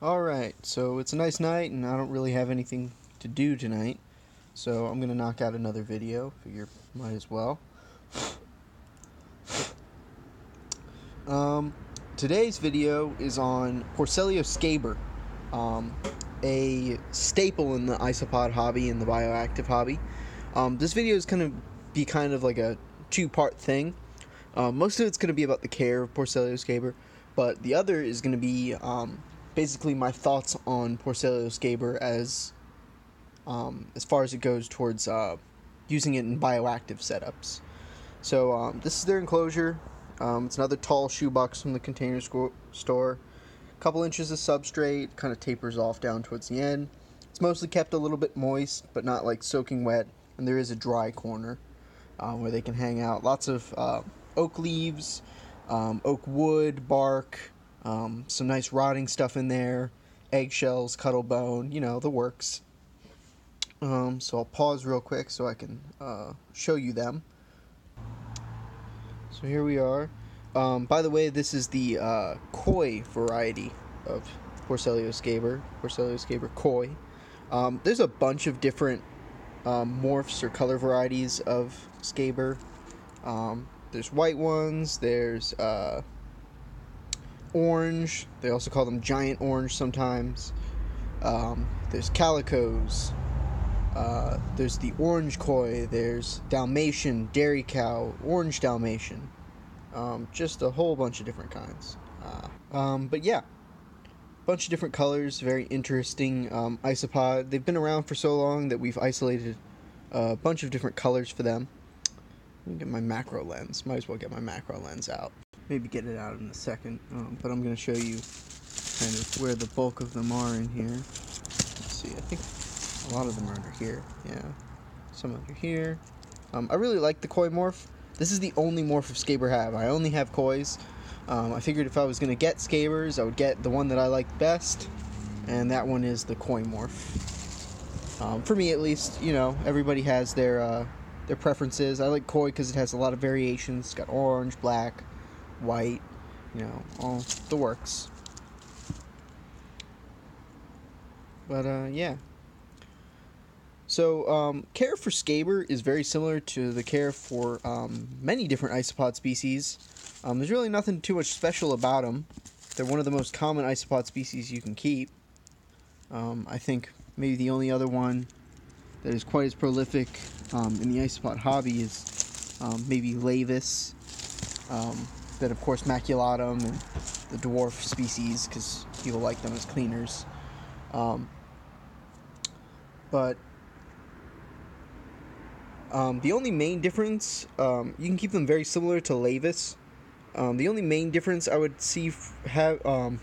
Alright, so it's a nice night and I don't really have anything to do tonight. So I'm going to knock out another video. Figure might as well. Um, today's video is on Porcellio scaber, um, a staple in the isopod hobby and the bioactive hobby. Um, this video is going to be kind of like a two-part thing. Um, most of it's going to be about the care of Porcellio scaber, but the other is going to be um, basically my thoughts on Porcellio scaber as um, as far as it goes towards uh, using it in bioactive setups. So um, this is their enclosure. Um, it's another tall shoebox from the container sco- store. A couple inches of substrate, kind of tapers off down towards the end. It's mostly kept a little bit moist, but not like soaking wet. And there is a dry corner uh, where they can hang out. Lots of uh, oak leaves, um, oak wood, bark, um, some nice rotting stuff in there, eggshells, cuttlebone, you know, the works. Um, so I'll pause real quick so I can uh, show you them. So here we are. Um, by the way, this is the uh, koi variety of Porcellio scaber, Porcellio scaber koi. Um, there's a bunch of different um, morphs or color varieties of scaber. Um, there's white ones. There's uh, orange. They also call them giant orange sometimes. Um, there's calicos. Uh, there's the orange koi. There's Dalmatian, dairy cow, orange Dalmatian. Um, just a whole bunch of different kinds. Uh, um, but yeah, bunch of different colors. Very interesting um, isopod. They've been around for so long that we've isolated a bunch of different colors for them. Let me get my macro lens. Might as well get my macro lens out. Maybe get it out in a second. Um, but I'm going to show you kind of where the bulk of them are in here. Let's see. I think a lot of them are under here. Yeah. Some under here. Um, I really like the koi morph. This is the only morph of Scaber I have. I only have kois. Um, I figured if I was going to get Scabers, I would get the one that I like best. And that one is the koi morph. Um, for me, at least, you know, everybody has their uh, their preferences. I like koi because it has a lot of variations. It's got orange, black, white, you know, all the works. But uh, yeah. So um, care for scaber is very similar to the care for um, many different isopod species. Um, there's really nothing too much special about them. They're one of the most common isopod species you can keep. Um, I think maybe the only other one that is quite as prolific um, in the isopod hobby is um, maybe Laevis. Then of course maculatum and the dwarf species because people like them as cleaners. but um, the only main difference, um, you can keep them very similar to Laevis. Um, the only main difference I would see f- have um,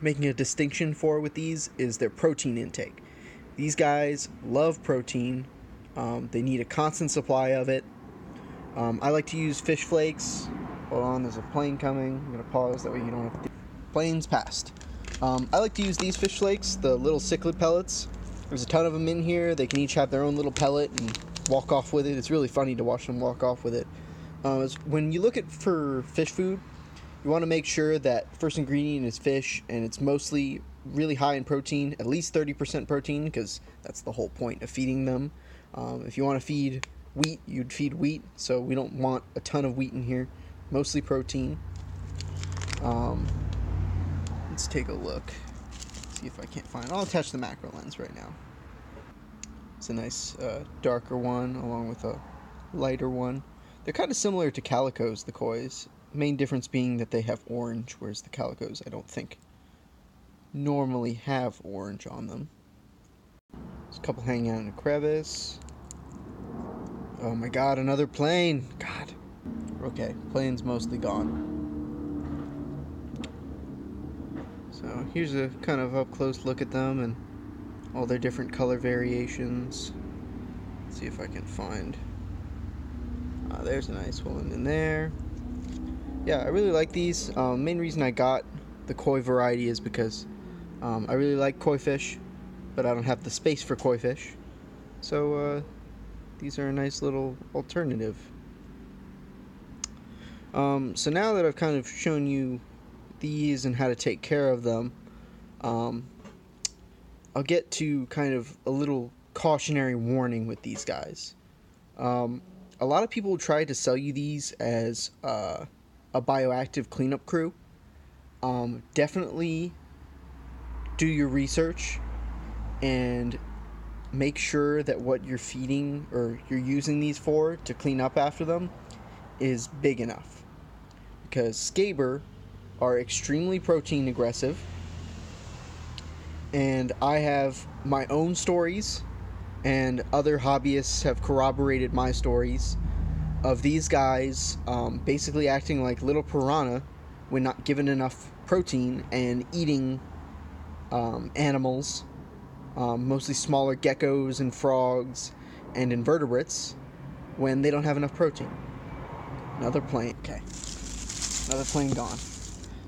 making a distinction for with these is their protein intake. These guys love protein. Um, they need a constant supply of it. Um, I like to use fish flakes. Hold on, there's a plane coming. I'm gonna pause that way you don't have to. Planes passed. I like to use these fish flakes, the little cichlid pellets. There's a ton of them in here. They can each have their own little pellet and walk off with it. It's really funny to watch them walk off with it. Uh, when you look at for fish food, you want to make sure that first ingredient is fish and it's mostly really high in protein, at least 30% protein, because that's the whole point of feeding them. Um, if you want to feed wheat, you'd feed wheat, so we don't want a ton of wheat in here, mostly protein. Um, let's take a look. See if I can't find. I'll attach the macro lens right now. It's a nice uh, darker one along with a lighter one. They're kind of similar to calicos, the kois. Main difference being that they have orange, whereas the calicos I don't think normally have orange on them. There's a couple hanging out in a crevice. Oh my god, another plane! God. Okay, plane's mostly gone. So here's a kind of up close look at them and all their different color variations. Let's see if I can find. Uh, there's a nice one in there. Yeah, I really like these. Um, main reason I got the koi variety is because um, I really like koi fish, but I don't have the space for koi fish. So uh, these are a nice little alternative. Um, so now that I've kind of shown you these and how to take care of them, um, I'll get to kind of a little cautionary warning with these guys. Um, a lot of people try to sell you these as uh, a bioactive cleanup crew. Um, definitely do your research and make sure that what you're feeding or you're using these for to clean up after them is big enough. Because Scaber are extremely protein aggressive. And I have my own stories, and other hobbyists have corroborated my stories of these guys um, basically acting like little piranha when not given enough protein and eating um, animals, um, mostly smaller geckos and frogs and invertebrates, when they don't have enough protein. Another plant. Okay. Another plane gone.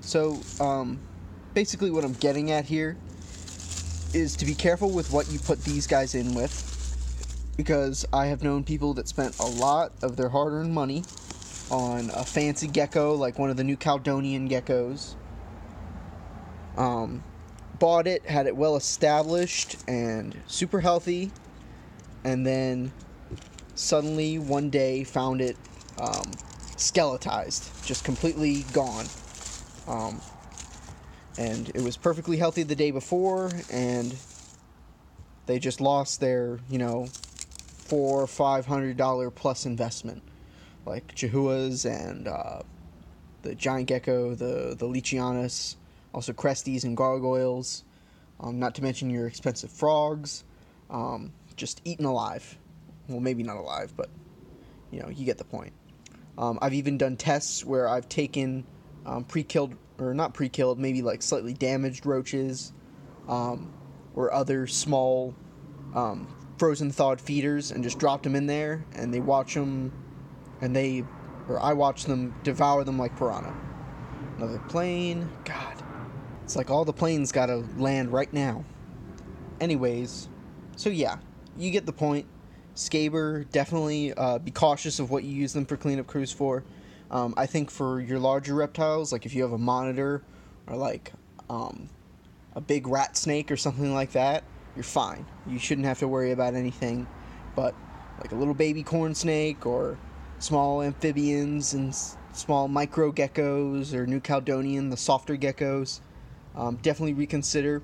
So, um, basically, what I'm getting at here is to be careful with what you put these guys in with. Because I have known people that spent a lot of their hard earned money on a fancy gecko like one of the new Caledonian geckos. Um, bought it, had it well established and super healthy, and then suddenly one day found it um, skeletized, just completely gone. Um, and it was perfectly healthy the day before, and they just lost their, you know, four or five hundred dollar plus investment, like Chahouas and uh, the giant gecko, the the Leachianus, also cresties and gargoyles. Um, not to mention your expensive frogs, um, just eaten alive. Well, maybe not alive, but you know you get the point. Um, I've even done tests where I've taken um, pre-killed or not pre-killed, maybe like slightly damaged roaches, um, or other small um, frozen thawed feeders, and just dropped them in there, and they watch them, and they, or I watch them devour them like piranha. Another plane, God, it's like all the planes gotta land right now. Anyways, so yeah, you get the point. Scaber, definitely uh, be cautious of what you use them for cleanup crews for. Um, I think for your larger reptiles, like if you have a monitor or like um, a big rat snake or something like that, you're fine. You shouldn't have to worry about anything. But like a little baby corn snake or small amphibians and s- small micro geckos or New Caledonian, the softer geckos, um, definitely reconsider.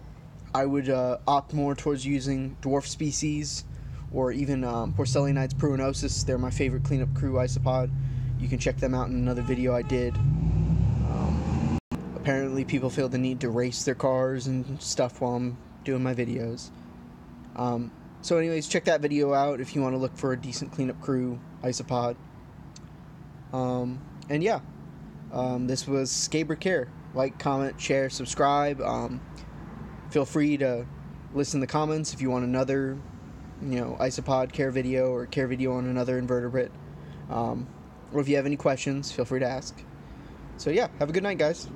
I would uh, opt more towards using dwarf species or even um, Porcellionides pruinosus. They're my favorite cleanup crew isopod. You can check them out in another video I did. Um, apparently, people feel the need to race their cars and stuff while I'm doing my videos. Um, so, anyways, check that video out if you want to look for a decent cleanup crew isopod. Um, and yeah, um, this was Scaber Care. Like, comment, share, subscribe. Um, feel free to listen in the comments if you want another, you know, isopod care video or care video on another invertebrate. Um, or if you have any questions, feel free to ask. So yeah, have a good night, guys.